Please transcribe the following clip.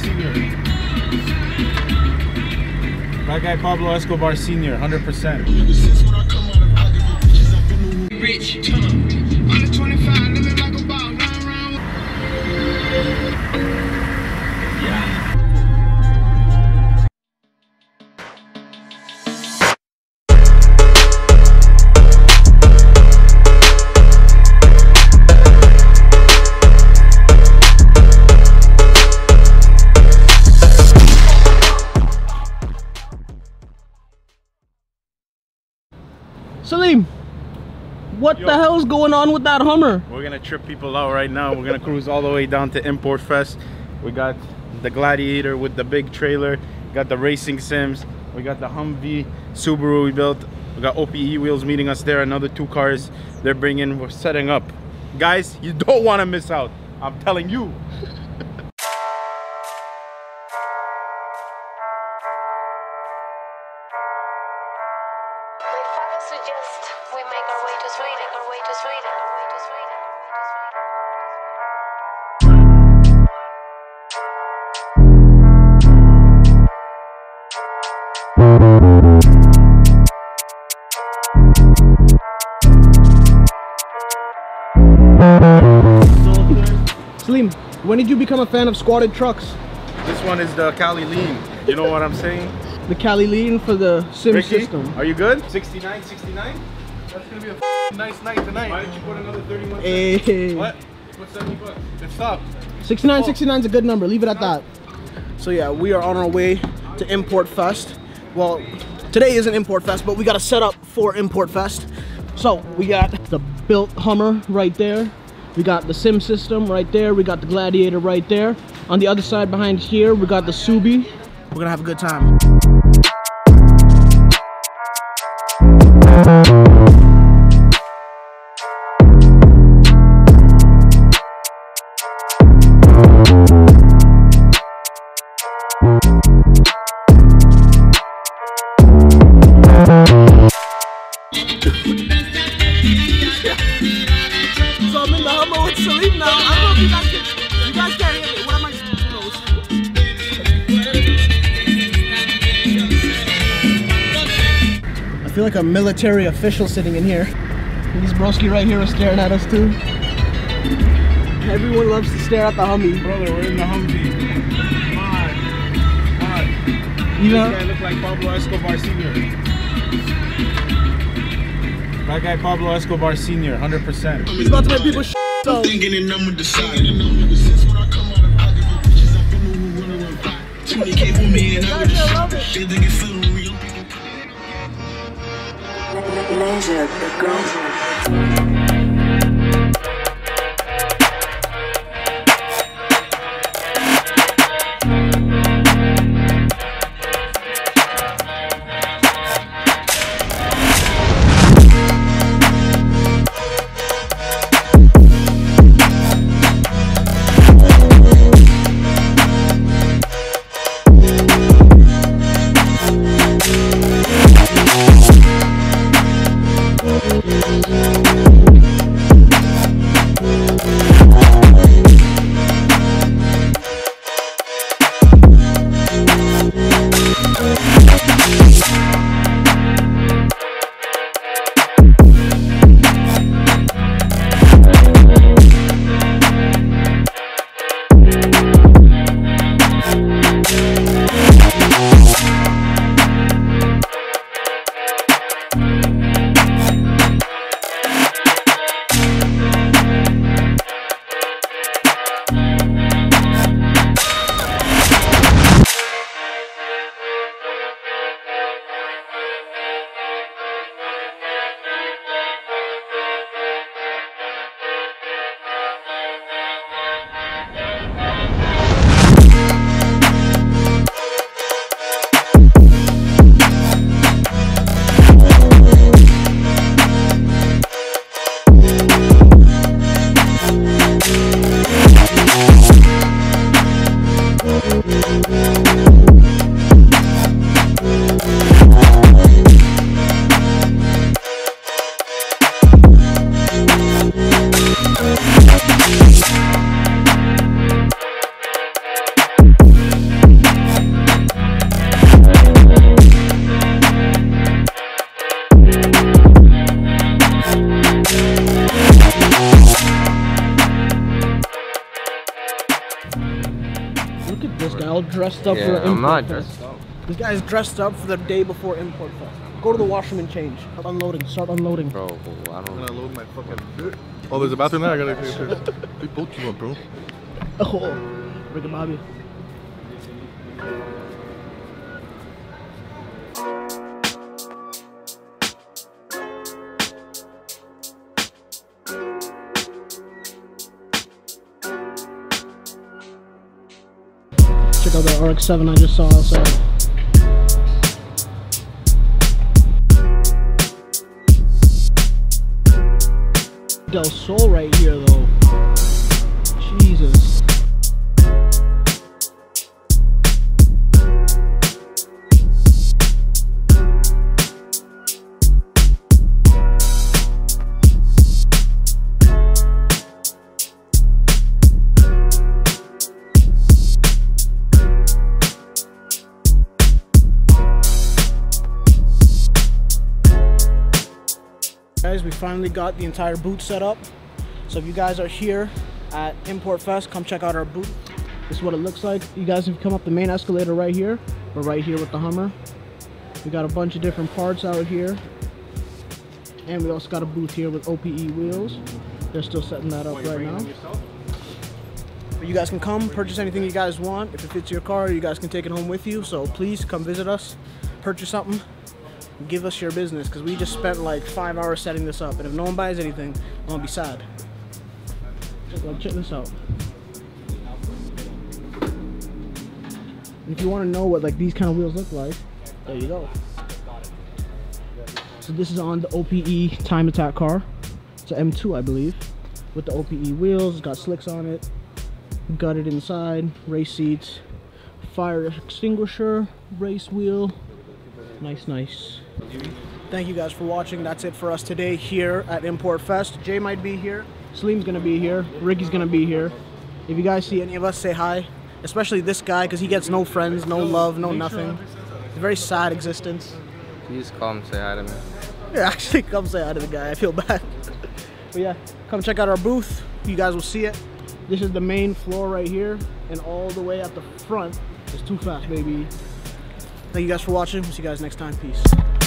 Sr. Guy Pablo Escobar Sr. 100%. Rich, Salim, what Yo. the hell is going on with that Hummer? We're gonna trip people out right now. We're gonna cruise all the way down to Import Fest. We got the Gladiator with the big trailer. Got the racing sims. We got the Humvee Subaru we built. We got OPE wheels meeting us there. Another two cars they're bringing. We're setting up. Guys, you don't want to miss out. I'm telling you. My father suggests we make our way to Sweden, our way to Sweden, our way to Sweden, our way to Sweden. Salim, when did you become a fan of squatted trucks? This one is the Cali Lean. You know what I'm saying? The Cali Lean for the sim Ricky, system. are you good? 69, 69? That's gonna be a nice night tonight. Why did you put another 31 Hey. What? What's 70 bucks? It stopped. 69, 69 is a good number. Leave it at that. So yeah, we are on our way to Import Fest. Well, today isn't Import Fest, but we got to set up for Import Fest. So we got the built Hummer right there. We got the sim system right there. We got the Gladiator right there. On the other side behind here, we got the Subi. We're gonna have a good time. So feel like a military official sitting in here. And These broski right here are staring at us too. Everyone loves to stare at the Humvee. Brother, we're in the Humvee. Come on. Come on. This guy look like Pablo Escobar Sr. That guy Pablo Escobar Sr. 100%. he's about to make people sh so Thinking and I'm decided. Since when I come out of pocket for bitches, I've been who wanna run pot. 20k for me and I would I love have it. They think it's filled with real dressed up for Yeah, the I'm not Import dressed Fest. up. This guy's dressed up for the day before Import Fest. Go to the washroom and change. Start unloading. Start unloading. Bro, I don't gonna load my fucking. Oh, there's a bathroom there. I gotta take a picture. Big boat you want, bro? Oh, Rick and Bobby. RX-7 I just saw outside. Del Sol right here though. Jesus. Guys, we finally got the entire boot set up. So if you guys are here at Import Fest, come check out our booth. This is what it looks like. You guys have come up the main escalator right here. We're right here with the Hummer. We got a bunch of different parts out here. And we also got a booth here with OPE wheels. They're still setting that up right now. But you guys can come, purchase anything you guys want. If it fits your car, you guys can take it home with you. So please come visit us, purchase something, give us your business because we just spent like five hours setting this up. And if no one buys anything, I'm gonna be sad. Check, like, check this out. If you want to know what like these kind of wheels look like, there you go. So this is on the OPE Time Attack car. It's an M2, I believe, with the OPE wheels. It's got slicks on it. It inside. Race seats, fire extinguisher, race wheel. Nice, nice. Thank you guys for watching. That's it for us today here at Import Fest. Jay might be here. Salim's gonna be here. Ricky's gonna be here. If you guys see any of us, say hi. Especially this guy, because he gets no friends, no love, no nothing. It's a very sad existence. Please come say hi to me. Yeah, actually, come say hi to the guy. I feel bad. but yeah, come check out our booth. You guys will see it. This is the main floor right here, and all the way at the front is Too Fast, baby. Thank you guys for watching. We'll see you guys next time. Peace.